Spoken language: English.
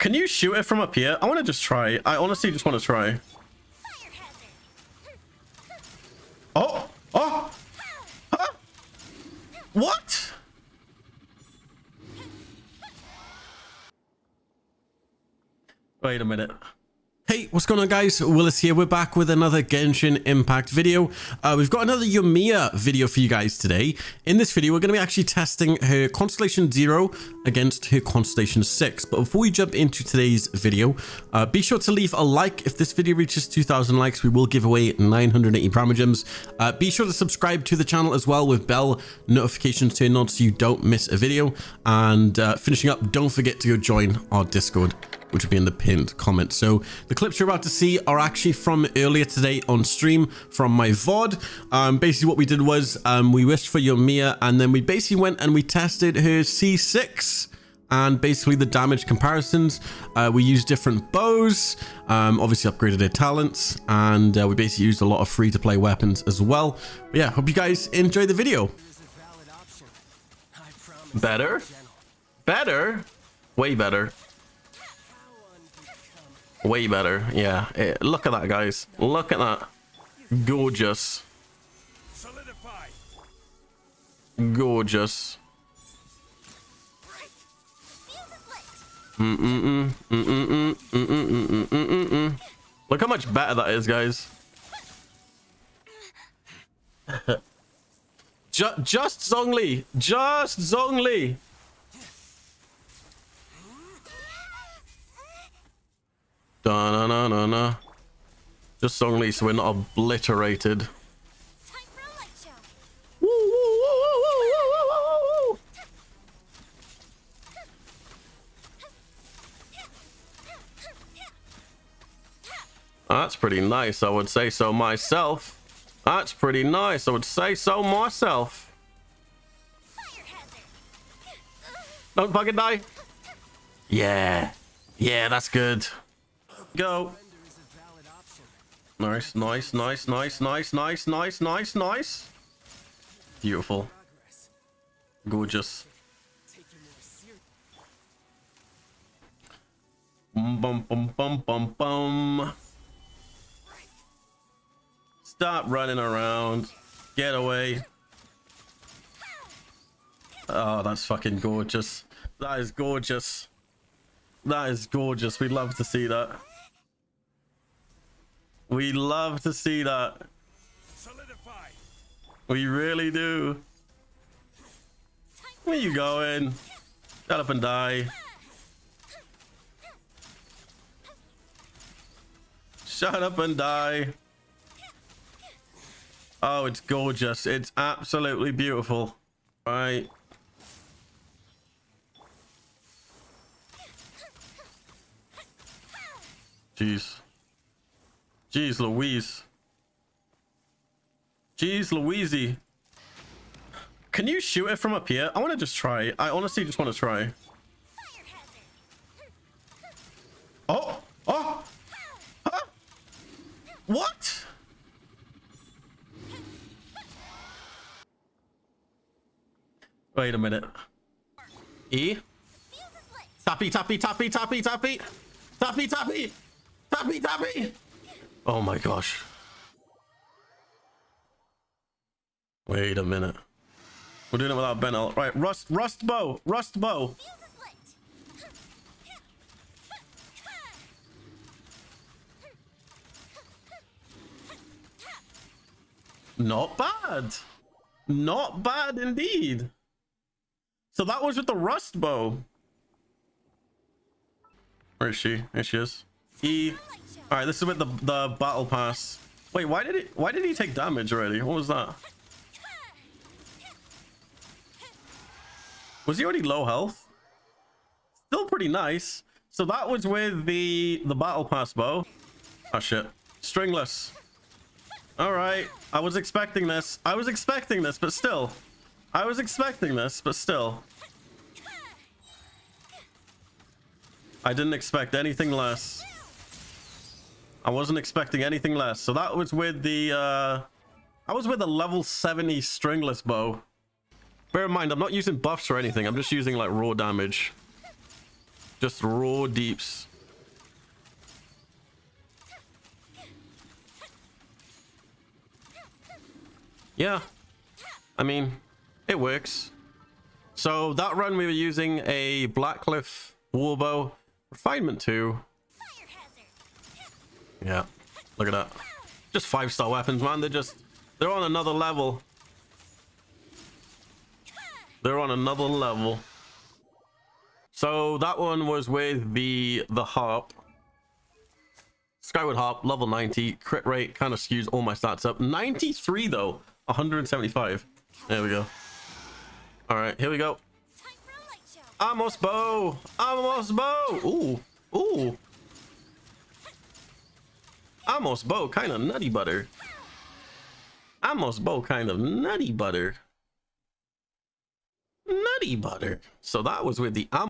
Can you shoot it from up here? I want to just try. I honestly just want to try. Oh! Oh! Huh? What? Wait a minute. Hey, what's going on guys? Willis here. We're back with another Genshin Impact video. Uh, we've got another Yoimiya video for you guys today. In this video, we're going to be actually testing her Constellation Zero against her Constellation 6. But before we jump into today's video, uh, be sure to leave a like. If this video reaches 2,000 likes, we will give away 980 Primogems. Uh, be sure to subscribe to the channel as well with bell notifications turned on so you don't miss a video. And uh, finishing up, don't forget to go join our Discord which will be in the pinned comment. So the clips you're about to see are actually from earlier today on stream from my VOD. Um, basically what we did was um, we wished for Yoimiya and then we basically went and we tested her C6 and basically the damage comparisons. Uh, we used different bows, um, obviously upgraded her talents, and uh, we basically used a lot of free-to-play weapons as well. But yeah, hope you guys enjoy the video. Better? Better? Way better. Way better. Yeah. Eh, look at that, guys. Look at that. Gorgeous. Gorgeous. Look how much better that is, guys. just, just Zhongli. Just Zhongli. Da na na na na. Just Zhongli so we're not obliterated. That's pretty nice, I would say so myself. That's pretty nice, I would say so myself. Don't fucking die. Yeah. Yeah, that's good. Go. Nice, nice, nice, nice, nice, nice, nice, nice, nice. Beautiful. Gorgeous. Bum bum bum bum bum. Stop running around. Get away. Oh, that's fucking gorgeous. That is gorgeous. That is gorgeous. We'd love to see that. We love to see that. Solidify. We really do. Where you going? Shut up and die. Shut up and die. Oh, it's gorgeous. It's absolutely beautiful. Right. Jeez. Jeez Louise. Jeez Louise. Can you shoot it from up here? I want to just try. I honestly just want to try. Oh! Oh! Huh? What? Wait a minute. E? Tappy, tappy, tappy, tappy, tappy! Tappy, tappy! Tappy, tappy! Oh my gosh. Wait a minute. We're doing it without Ben. Right, rust, rust bow, rust bow. Not bad. Not bad indeed. So that was with the rust bow. Where is she? There she is. E all right, this is with the the battle pass. Wait, why did it? Why did he take damage already? What was that? Was he already low health? Still pretty nice. So that was with the the battle pass bow. Oh ah, shit, stringless. All right, I was expecting this. I was expecting this, but still, I was expecting this, but still. I didn't expect anything less. I wasn't expecting anything less. So that was with the, uh, I was with a level 70 stringless bow. Bear in mind, I'm not using buffs or anything. I'm just using like raw damage. Just raw deeps. Yeah. I mean, it works. So that run we were using a Blackcliff Warbow Refinement 2. Yeah. Look at that. Just five star weapons, man. They're just they're on another level. They're on another level. So that one was with the the harp. Skyward Harp, level 90, crit rate kind of skews all my stats up. 93 though, 175. There we go. All right, here we go. Amos bow, Amos bow. Ooh, ooh. Amos bow, kind of nutty butter. Almost bow, kind of nutty butter. Nutty butter. So that was with the Amos.